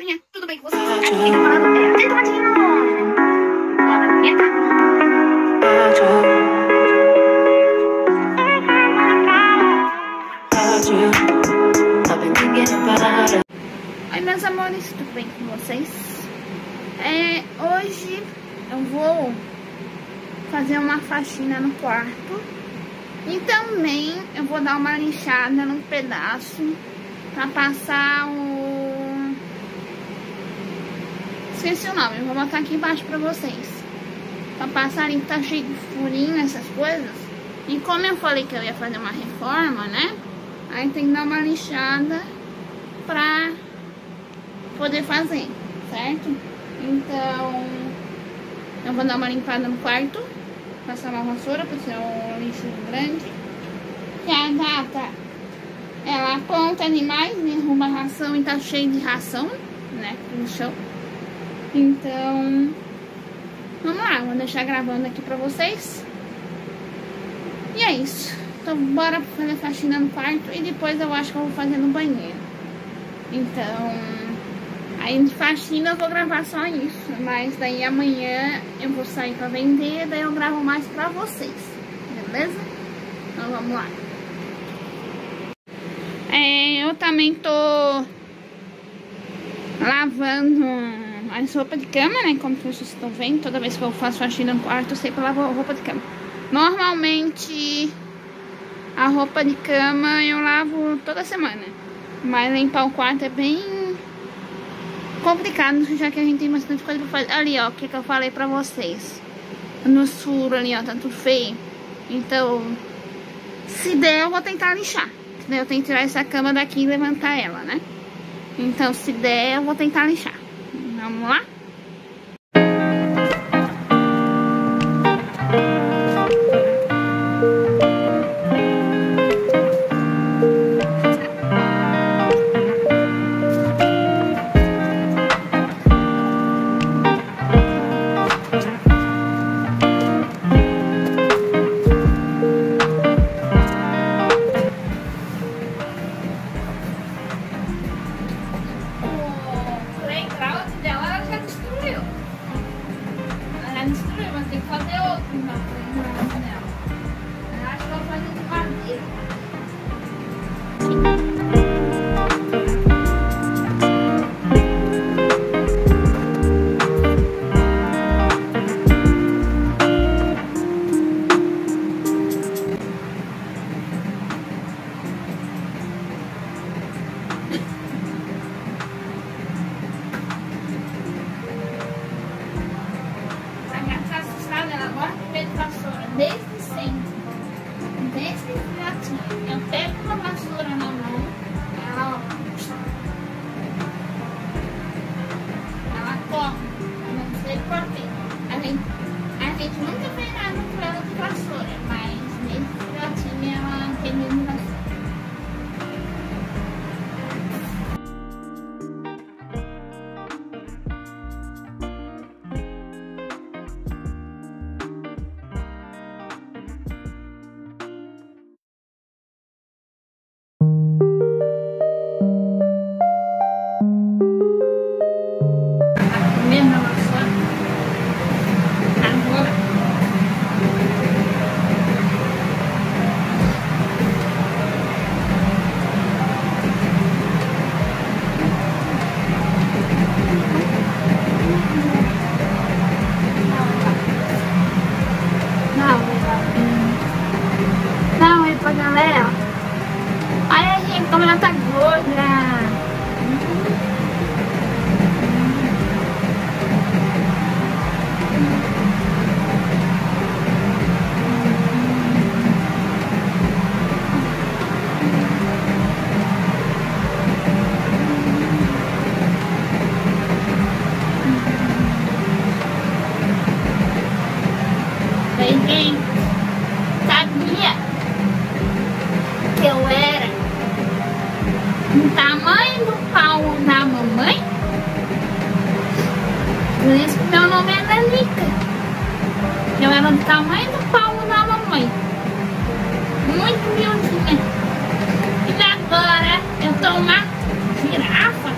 galerinha, tudo bem com vocês? Aqui quem tá falando é a na vinheta. Oi meus amores, tudo bem com vocês? É, hoje eu vou fazer uma faxina no quarto e também eu vou dar uma lixada num pedaço pra passar o... Esqueci o nome, vou botar aqui embaixo pra vocês. Pra passar ali que tá cheio de furinho, essas coisas. E como eu falei que eu ia fazer uma reforma, né? Aí tem que dar uma lixada pra poder fazer, certo? Então, eu vou dar uma limpada no quarto, passar uma vassoura pra ser um lixo grande. Que a gata, ela conta animais, né? Arruma ração e tá cheio de ração, né? No chão. Então, vamos lá, vou deixar gravando aqui pra vocês. E é isso. Então, bora fazer faxina no quarto e depois eu acho que eu vou fazer no banheiro. Então, aí de faxina eu vou gravar só isso. Mas daí amanhã eu vou sair pra vender, daí eu gravo mais pra vocês. Beleza? Então vamos lá. É, eu também tô lavando as roupas de cama, né? Como vocês estão vendo, toda vez que eu faço faxina no quarto, eu sempre lavo a roupa de cama. Normalmente a roupa de cama eu lavo toda semana. Mas limpar o quarto é bem complicado, já que a gente tem bastante coisa pra fazer. Ali, ó, o que, que eu falei pra vocês. No suro ali, ó, tá tudo feio. Então, se der, eu vou tentar lixar. Eu tenho que tirar essa cama daqui e levantar ela, né? Então, se der, eu vou tentar lixar. Vamos A gente, a gente Ninguém sabia que eu era do tamanho do pau da mamãe. Por isso que meu nome é Danica. Eu era do tamanho do pau da mamãe. Muito miudinha. E agora eu tô uma girafa.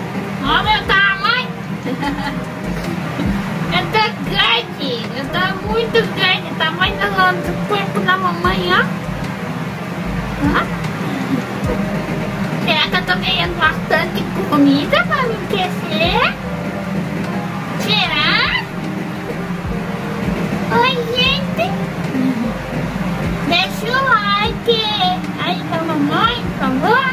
Olha o meu tamanho. Grande, eu tô muito grande, tamanho do corpo da mamãe, ó. Será que eu tô ganhando bastante comida pra me crescer? Será? Oi, gente! Deixa o like aí pra mamãe, por favor.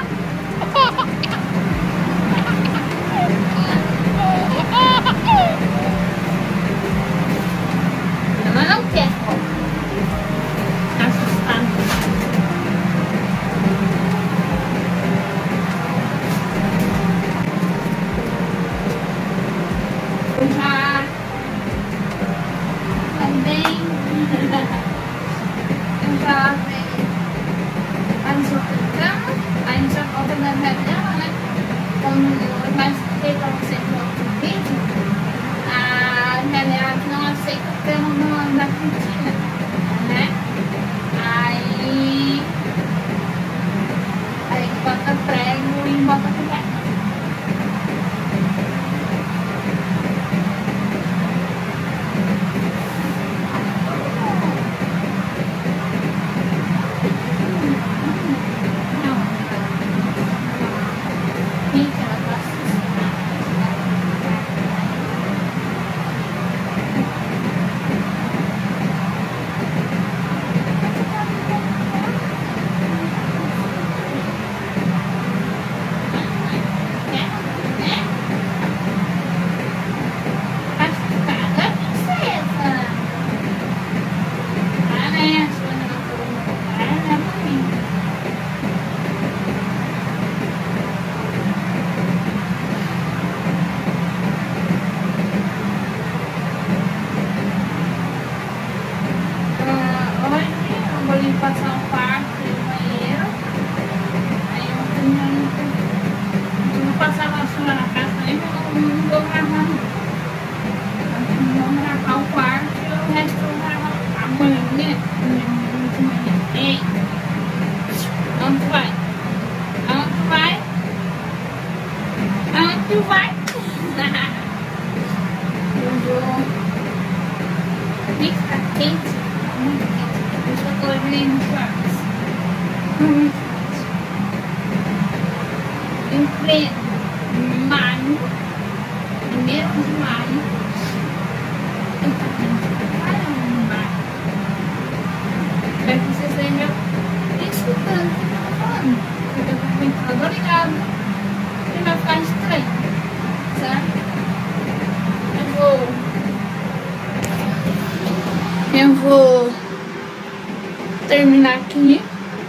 Aqui.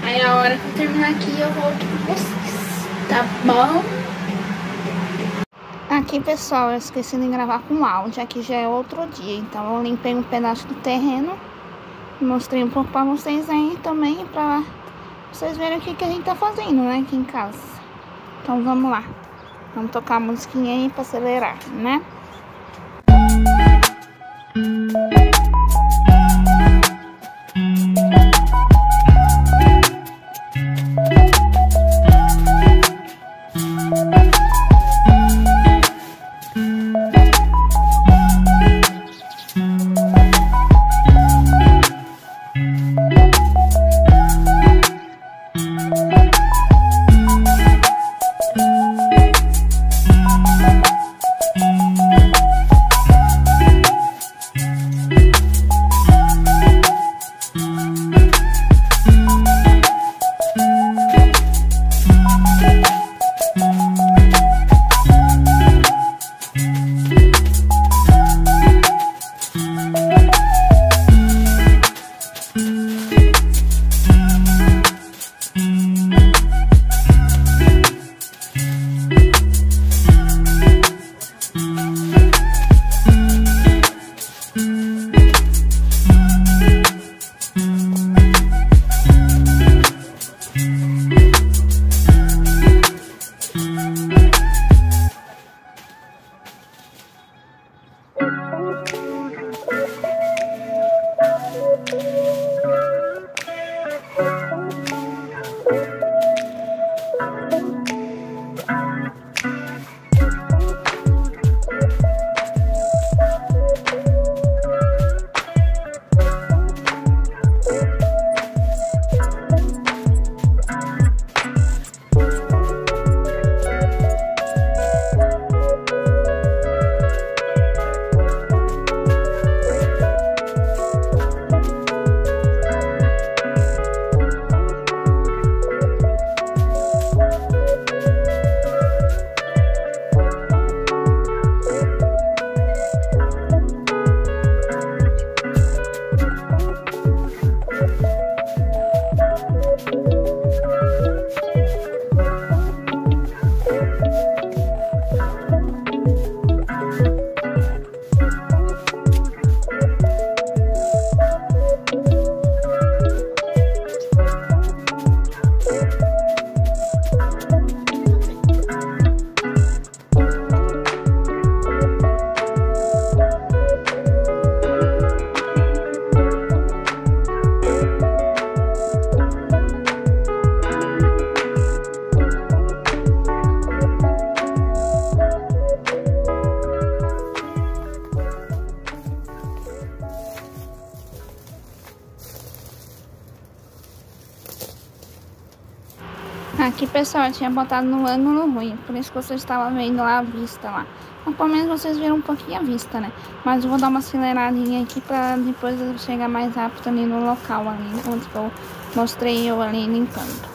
Aí a hora que eu terminar aqui eu volto com vocês. Tá bom? Aqui pessoal, eu esqueci de gravar com áudio. Aqui já é outro dia. Então eu limpei um pedaço do terreno. Mostrei um pouco pra vocês aí também. Pra vocês verem o que, que a gente tá fazendo, né? Aqui em casa. Então vamos lá. Vamos tocar a musiquinha aí pra acelerar, né? Aqui, pessoal, tinha botado no ângulo ruim, por isso que vocês estavam vendo lá a vista lá. Mas pelo menos vocês viram um pouquinho a vista, né? Mas eu vou dar uma aceleradinha aqui pra depois eu chegar mais rápido ali no local ali, onde eu mostrei eu ali limpando.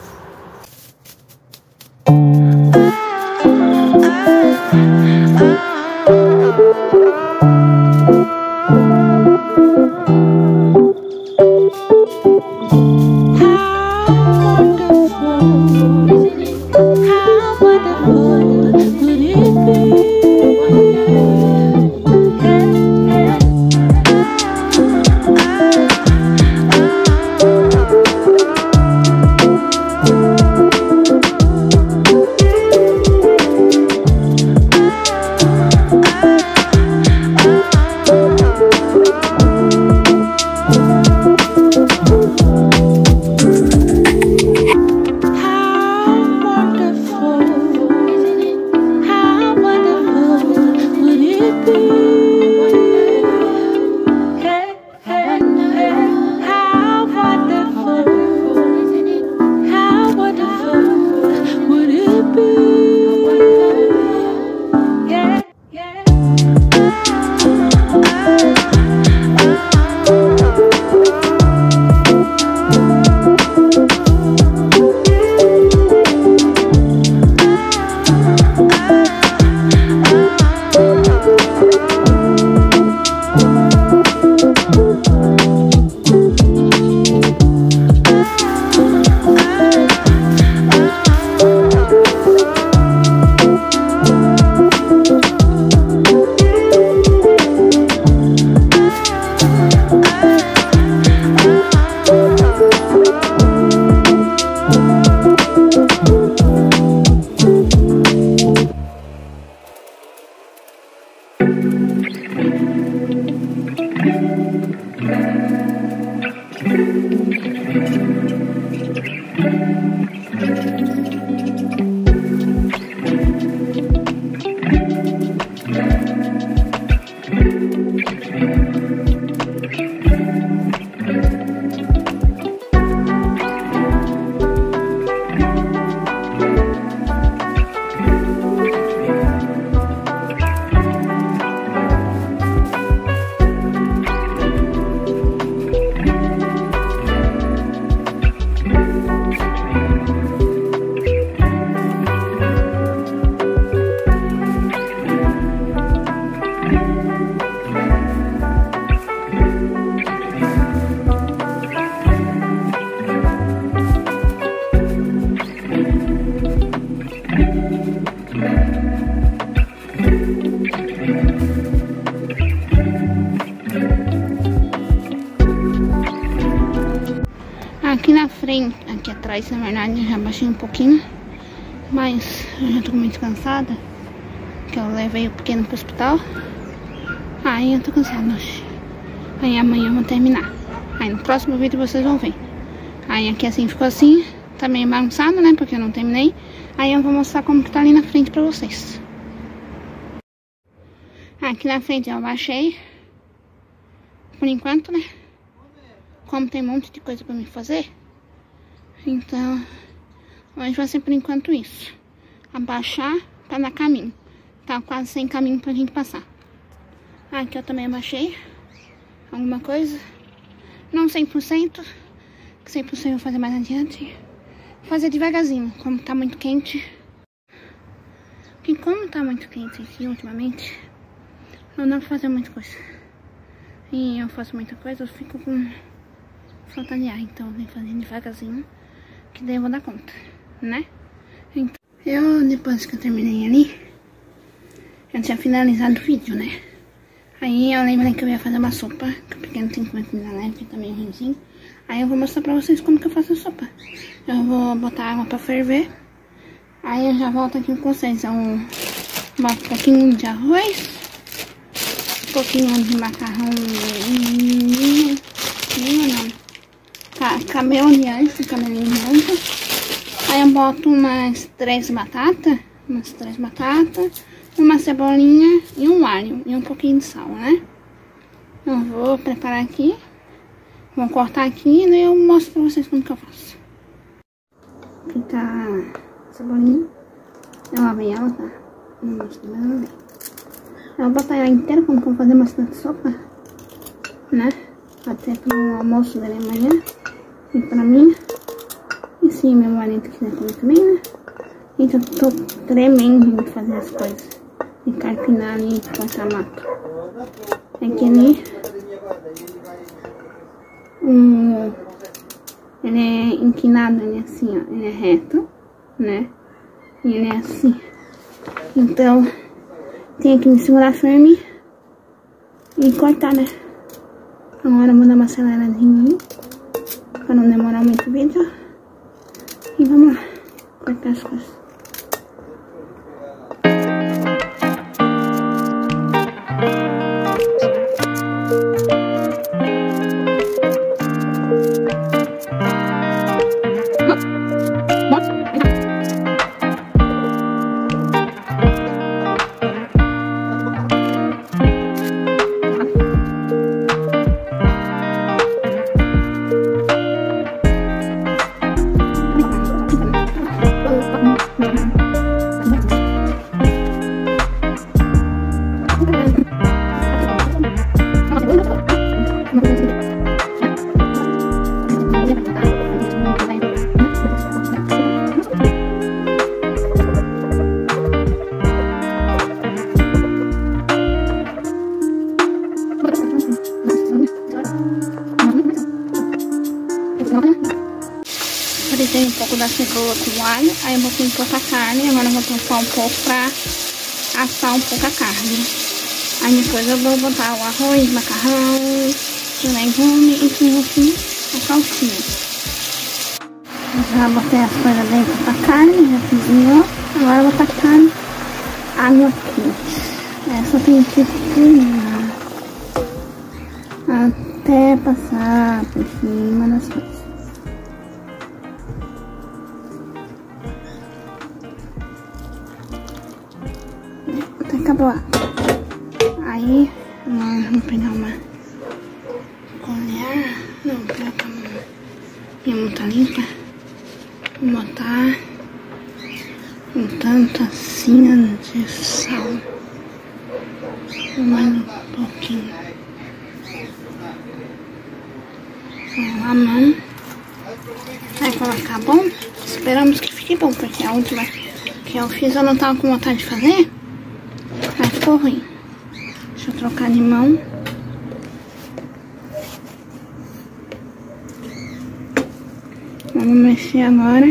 10, na verdade, já baixei um pouquinho. Mas eu já tô muito cansada. Que eu levei o pequeno pro hospital. Aí eu tô cansada hoje. Aí amanhã eu vou terminar. Aí no próximo vídeo vocês vão ver. Aí aqui assim ficou assim. Tá meio bagunçado, né? Porque eu não terminei. Aí eu vou mostrar como que tá ali na frente pra vocês. Aqui na frente eu baixei. Por enquanto, né? Como tem um monte de coisa pra me fazer, então, hoje vai ser por enquanto isso. Abaixar pra dar caminho. Tá quase sem caminho pra gente passar. Aqui eu também abaixei. Alguma coisa. Não 100%. Que 100% eu vou fazer mais adiante. Vou fazer devagarzinho, como tá muito quente. Porque como tá muito quente aqui ultimamente, não dá pra fazer muita coisa. E eu faço muita coisa, eu fico com falta de ar. Então eu venho fazendo devagarzinho, que daí eu vou dar conta, né? Então, eu, depois que eu terminei ali, eu tinha finalizado o vídeo, né? Aí eu lembrei que eu ia fazer uma sopa, que o pequeno tem que comer comida leve, tá meio ruimzinho. Aí eu vou mostrar pra vocês como que eu faço a sopa. Eu vou botar água pra ferver. Aí eu já volto aqui com vocês. Eu boto um pouquinho de arroz, um pouquinho de macarrão ninho não, Ca cameloniante, camelinho branco. Aí eu boto umas três batatas, umas três batatas, uma cebolinha e um alho e um pouquinho de sal, né? Eu vou preparar aqui. Vou cortar aqui e daí eu mostro pra vocês como que eu faço. Aqui tá cebolinha. Eu lavei ela, tá? Não mostrei, mas eu lavei. Eu vou botar ela inteira, como que eu vou fazer bastante sopa, né? Até pro almoço dele amanhã. E pra mim. E se meu marido quiser comer também, né? Então tô tremendo de fazer as coisas. De carpinar e cortar mato. Que ali... Um, ele é inclinado, ele é assim, ó. Ele é reto, né? E ele é assim. Então, tem que me segurar firme e cortar, né? Agora vou dar uma aceleradinha aí, pra não demorar muito o vídeo. E vamos lá, cortar as coisas. Tampar um pouco pra assar um pouco a carne. Aí depois eu vou botar o arroz, macarrão, o legume e tudo assim, a salsinha. Já botei as coisas dentro da carne, já cozinhou. Agora eu vou tacar água quente. Essa tem que cozinhar até passar por cima das coisas. A água. Aí, vamos pegar uma colher. Não, pega minha mão tá limpa. Vou botar um tanto assim de sal. Mais um pouquinho. a mão. Vai colocar bom. Esperamos que fique bom, porque a última que eu fiz eu não tava com vontade de fazer. Ficou ruim. Deixa eu trocar de mão. Vamos mexer agora.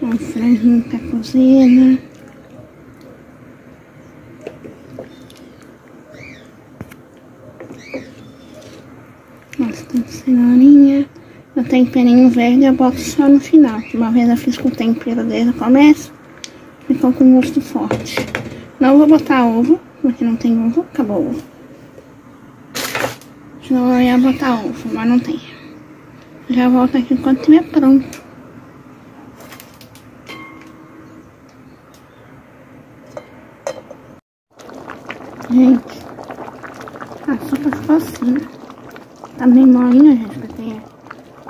O franguinho tá cozido. Bastante cenourinha. O temperinho verde eu boto só no final. Uma vez eu fiz com o tempero desde o começo. Ficou com gosto forte. Não vou botar ovo, porque não tem ovo. Acabou o ovo. Senão eu ia botar ovo, mas não tem. Já volto aqui quando estiver pronto. Gente, a sopa ficou assim. Bem molinha, gente, porque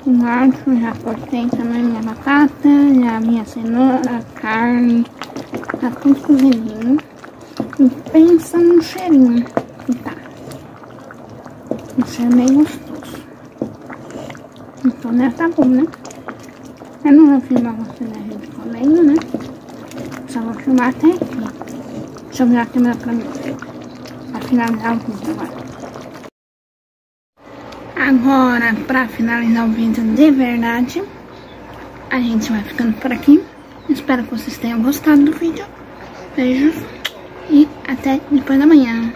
o garfo já cortei também minha batata, já minha cenoura, carne, tá tudo cozidinho. E pensa no cheirinho que tá. Um cheiro bem gostoso. Então deve tá bom, né? Eu não vou filmar você da gente comendo, né? Só vou filmar até aqui. Deixa eu virar a câmera pra mim finalizar o vídeo agora. Agora, pra finalizar o vídeo de verdade, a gente vai ficando por aqui. Espero que vocês tenham gostado do vídeo. Beijos e até depois da manhã.